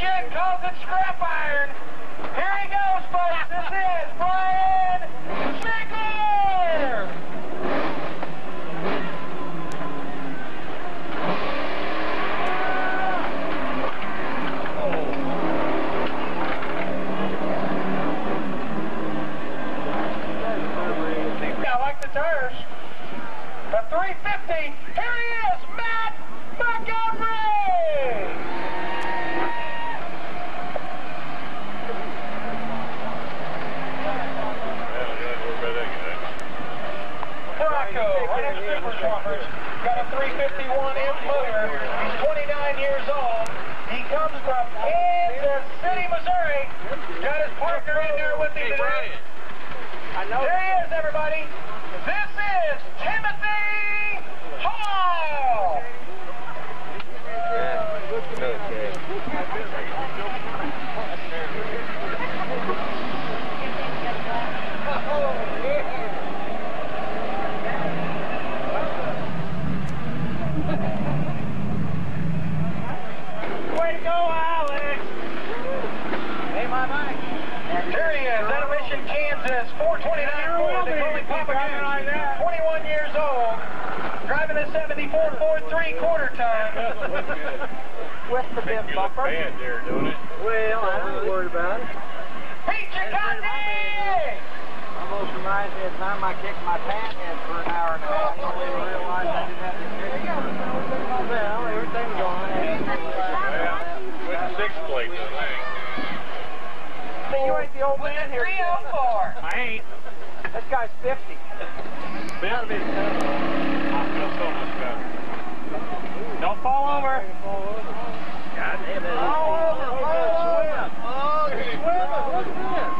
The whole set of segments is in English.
A engine, calls it scrap iron. Here he goes, folks. This is Brian Ziegler. I like the tires. The 350. 51-inch motor. He's 29 years old. He comes from Kansas City, Missouri. Got his partner in there with him today. There he is, everybody. This is Timothy Hall. Kansas, 429 Ford. They call him Papa Goose. 21 years old. Driving a 74 Ford 3 quarter ton. With the bib bumper. bad there, don't it? Well, I'm not worried about it. Pete Giacondi. Almost reminds me of the time I kicked my pant in for an hour and a half. I didn't realize I didn't have to kick it. Well, everything's going. With the six plates, I think. Hey, you ain't the old man here. 304. I ain't. This guy's 50. That'll be I feel so much better. Don't fall over. God damn it. All over, all over. Oh, Swimming, look at this.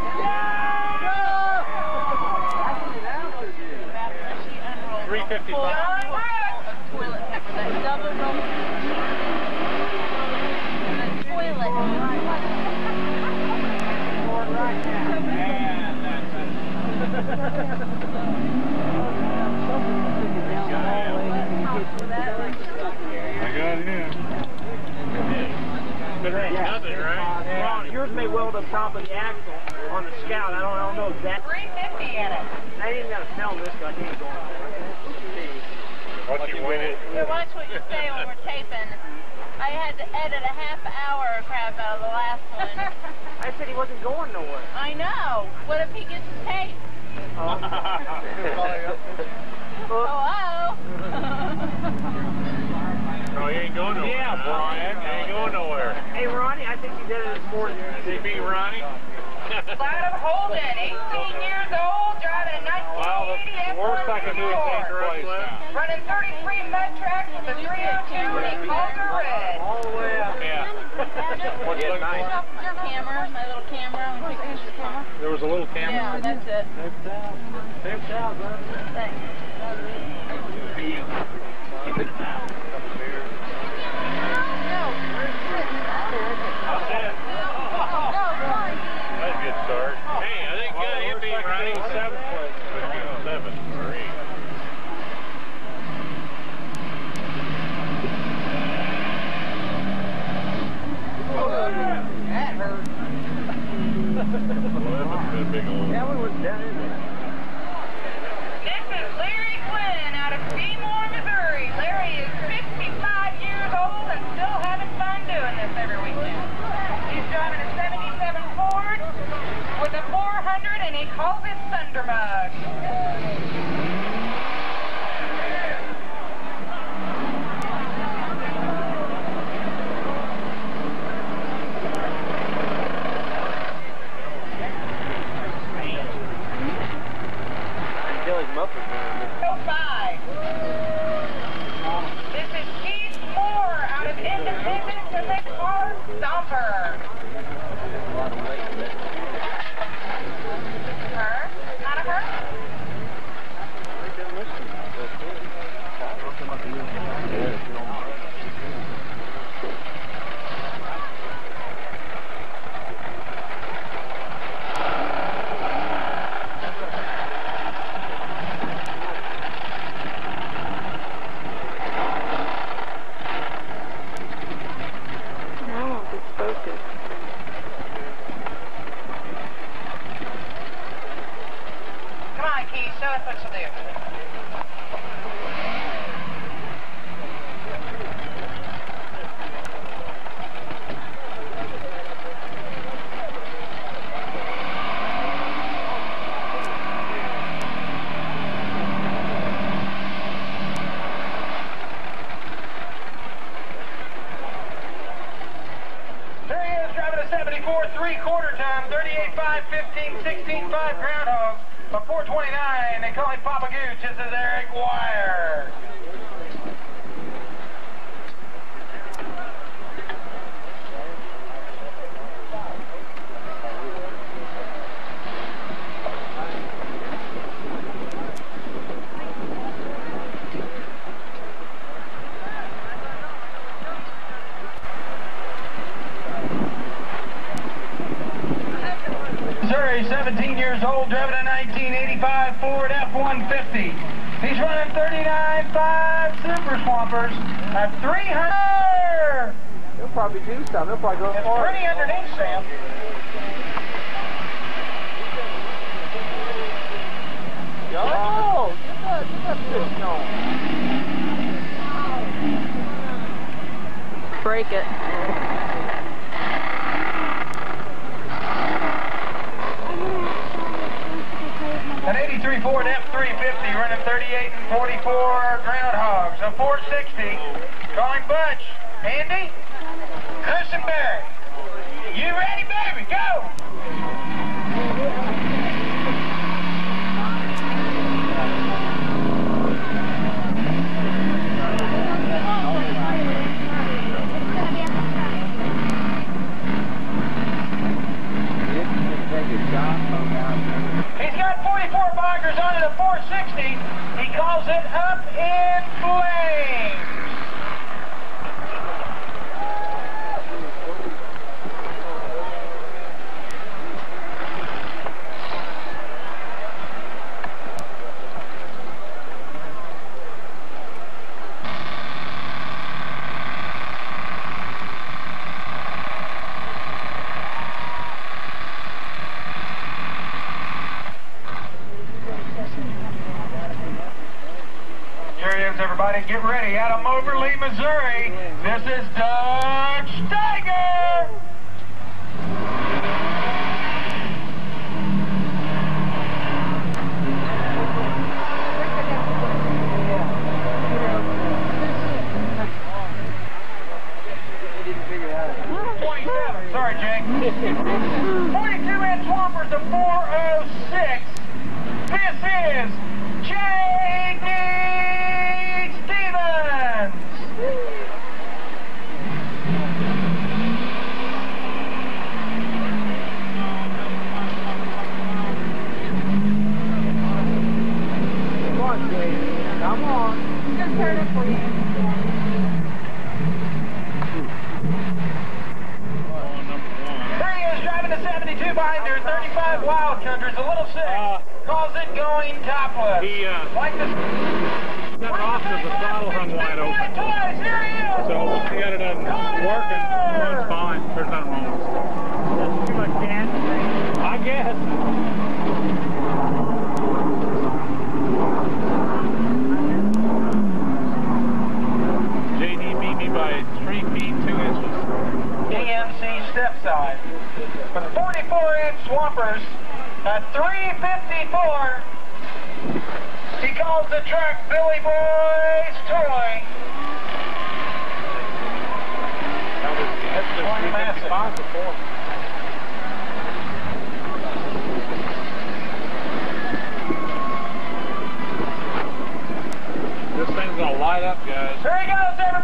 Three fifty-five. John Brooks. I got him. Nothing, right? Ron, yours may weld up top of the axle on the Scout. I don't, I don't know exactly. 350 in it. I ain't even got to film this, but I can't go on. What you winning? Here, watch what you say when we're taping. I had to edit a half hour of crap out of the last one. I said he wasn't going nowhere. I know. What if he gets taped? Oh. Hello? oh, he ain't going nowhere. Yeah, Brian. He ain't going nowhere. Hey, Ronnie, I think you did it more than you See did. me, Ronnie? Adam Holden, 18 years old, driving a 1980 Well, the worst I can do is F1 place now. Running 33 Met tracks with a 302 and he called red. All the way up. Yeah. What's Yeah, looking nice. for? Your camera, my little camera. I'm gonna take pictures of the camera. There was a little camera. Yeah, that's it. Taped out, bud. Thanks. That's 7 to 74, three-quarter time, 38-5, 15, 16-5 Groundhogs. a 429, they call him Papa Gooch. This is Eric Wire. 1985 Ford F-150. He's running 39.5 Super Swampers at 300. He'll probably do something. He'll probably go for it. underneath, Sam. Oh. Break it. 44 Boggers on it at 460. He calls it up in flames. Clover Missouri. This is Doug Steiger!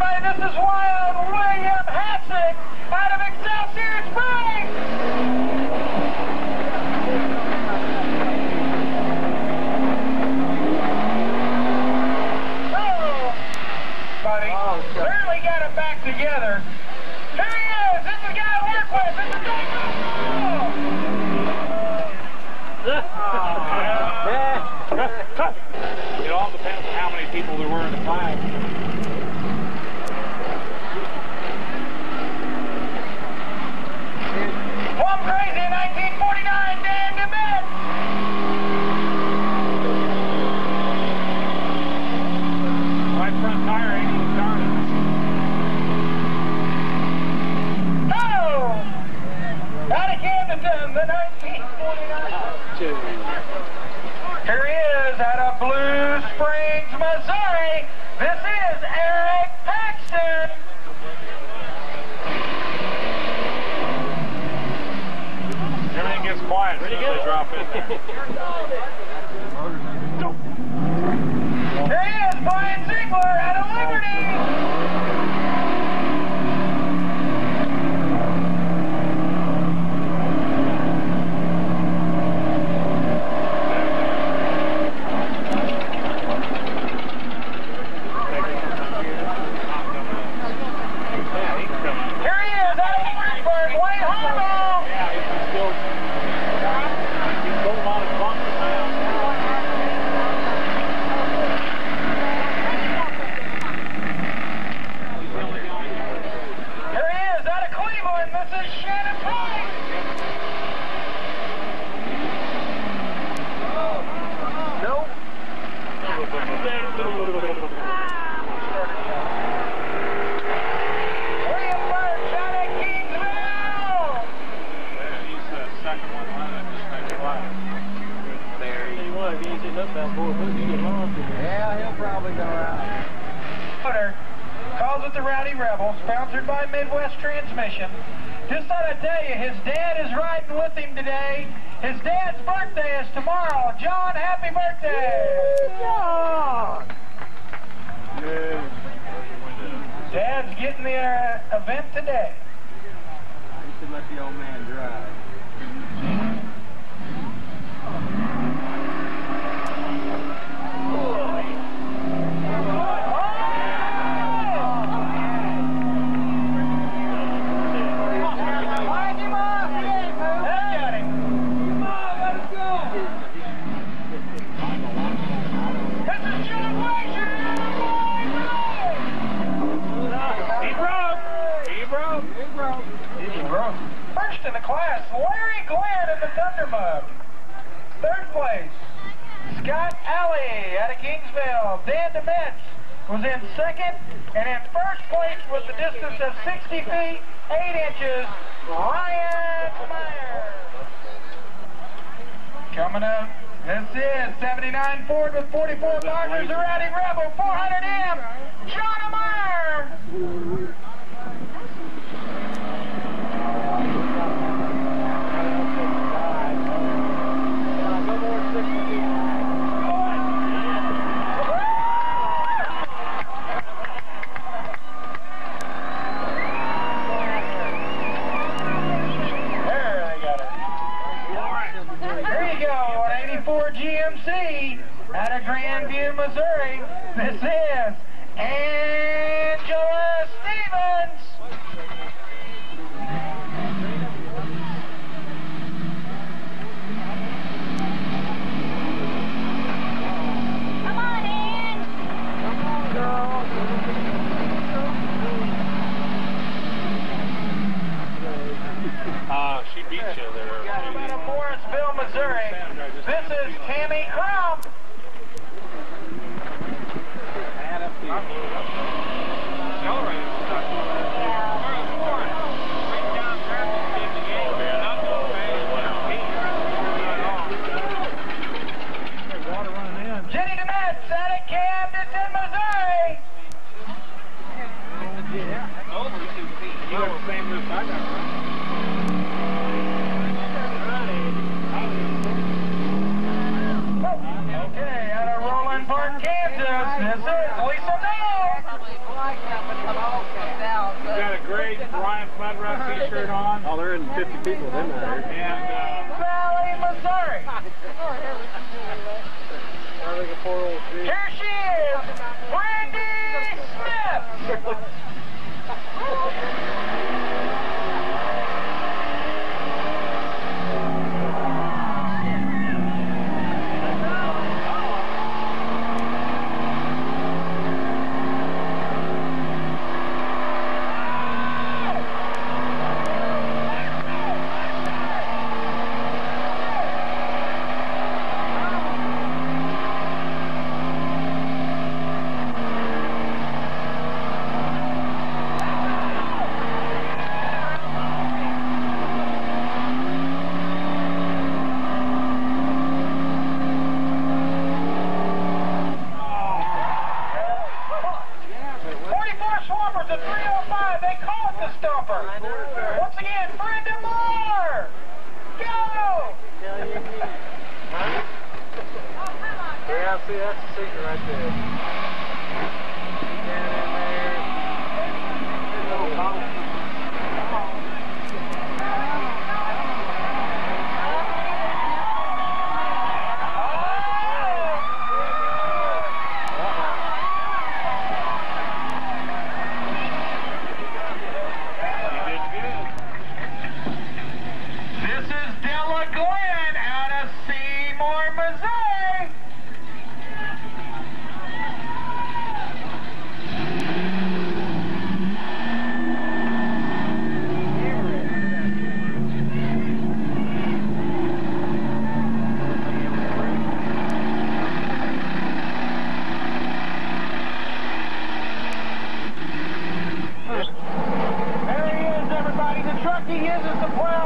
Everybody. This is Wild William Hassick out of Excelsior Springs. Oh, buddy. Oh. Barely got it back together. Here he is. This is the guy I work with. This is Dave It all depends on how many people there were in the flag. Plum Crazy in 1949. Dan DeMint. Right front tire ain't even started. Oh! Out of Camdenton, the 1949. Here he is out of Blue Springs, Missouri. This is Eric quiet as soon as they drop in there. Here he Brian Ziegler out of Liberty. Yeah, he's coming. Here he is out of Warrensburg, Wayne Harbaugh. Yeah, he's still, he's going on his bunkers now. Here he is out of Cleveland. This is Shannon Price. Nope. William Birch out of Kingsville. He's the second one running, just make it light. Yeah, he'll probably go out. Motor calls it the Sponsored by Midwest Transmission. Just thought I'd tell you, his dad is riding with him today. His dad's birthday is tomorrow. John, happy birthday! John! Dad's getting the uh, event today. You should let the old man drive. Thundermug. Third place, Scott Alley out of Kingsville. Dan DeMetz was in second, and in first place with the distance of 60 feet, 8 inches, Ryan Meyer. Coming up, this is 79 Ford with 44 partners, the Rowdy Rebel, 400M, John Meyer. There, they got it. There you go, an 84 GMC out of Grandview, Missouri. This is Angela Stevens. Come on in. Uh, she beat you there. Out of Morrisville, Missouri. This is Tammy Crump. T-shirt on. Oh, they're in 50 people, didn't they? Uh, and, uh, Valley, Missouri. Here she is, Wendy Smith.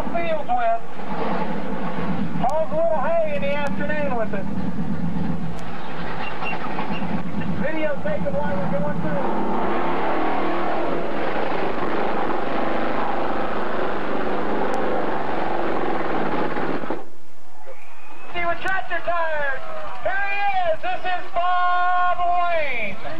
plow fields with. Hauls a little hay in the afternoon with it. Video taken while we're going through. Tractor tires. Here he is. This is Bob Wayne.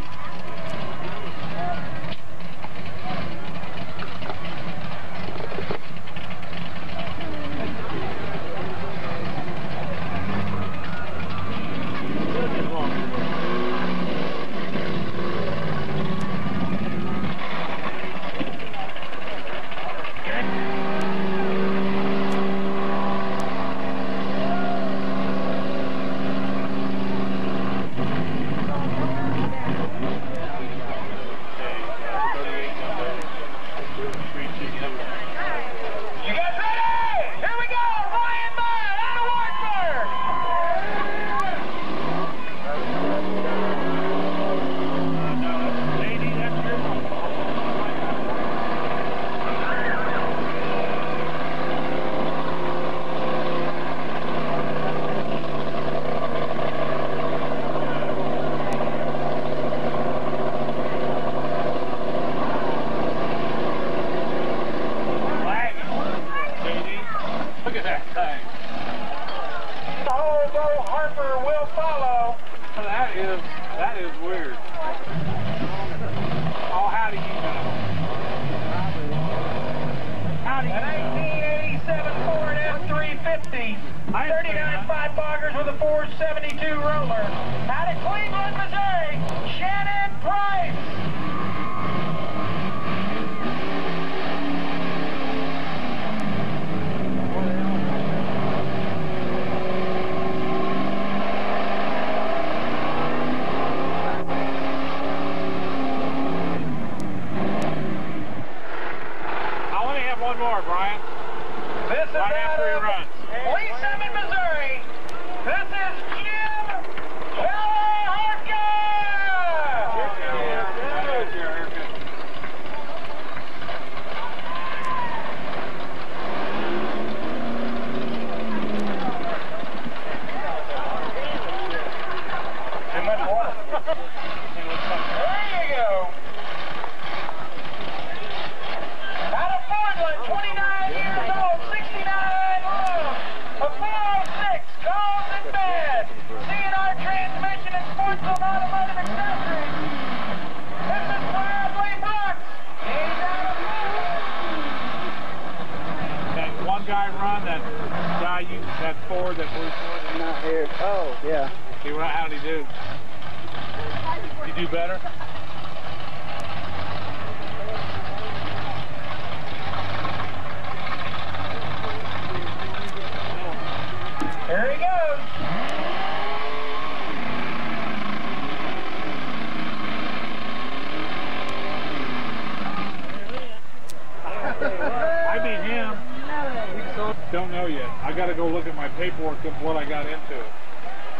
My paperwork of what I got into.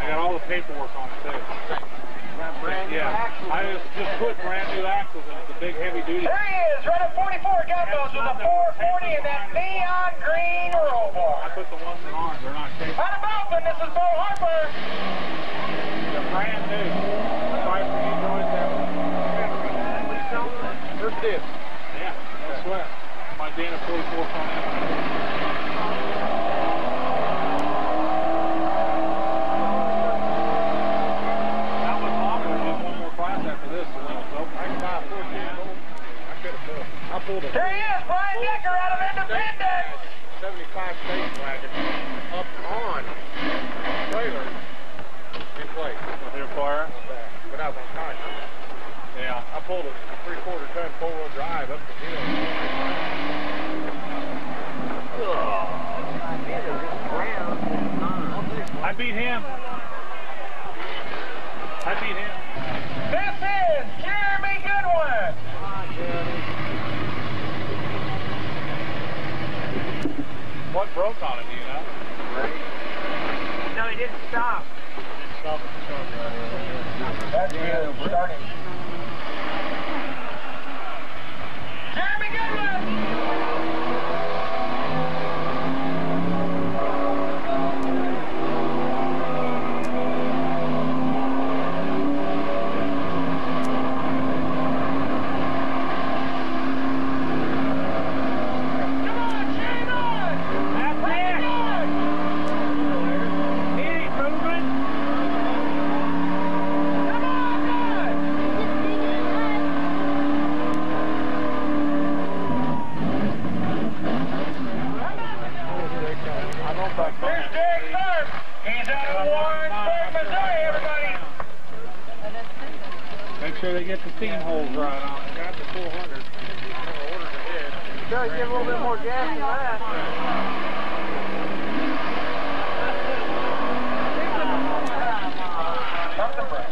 I got all the paperwork on it too. Got brand new Yeah, axles. I just, just put brand new axles in it. It's a big heavy duty. There he is, right at 44 gun those with a 440 and that neon green roll bar. I put the ones that aren't. They're not capable. Out of Melbourne, this is Bo Harper. They're brand new. Five for you boys there. Where's this? Yeah, no sweat. My Dana 44 front end. Not much longer. Just one more class after this. So then it's over. I can buy a 14 old. I could have pulled. I pulled a Here he is, Brian Decker out of Independence. 75 space wagon up on trailer in place. With your fire? But I was on time. Yeah. I pulled a three-quarter ton four-wheel drive up the hill. I beat him. I beat him. This is Jeremy Goodwin. What broke on it, do you know? No, he didn't stop. That's good. Starting. Jeremy Goodwin. Come on, Shane on. That's Bring it it. on. He ain't moving. Come on, guys. I don't think Here's Derek Tharp. He's out of Warrensburg, Missouri, everybody. Make sure they get the seam holes right on it. got the 400. Gotta get a little bit more gas than that. Something break.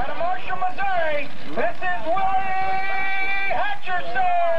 Out of Marshall, Missouri, this is Willie Hatcherson.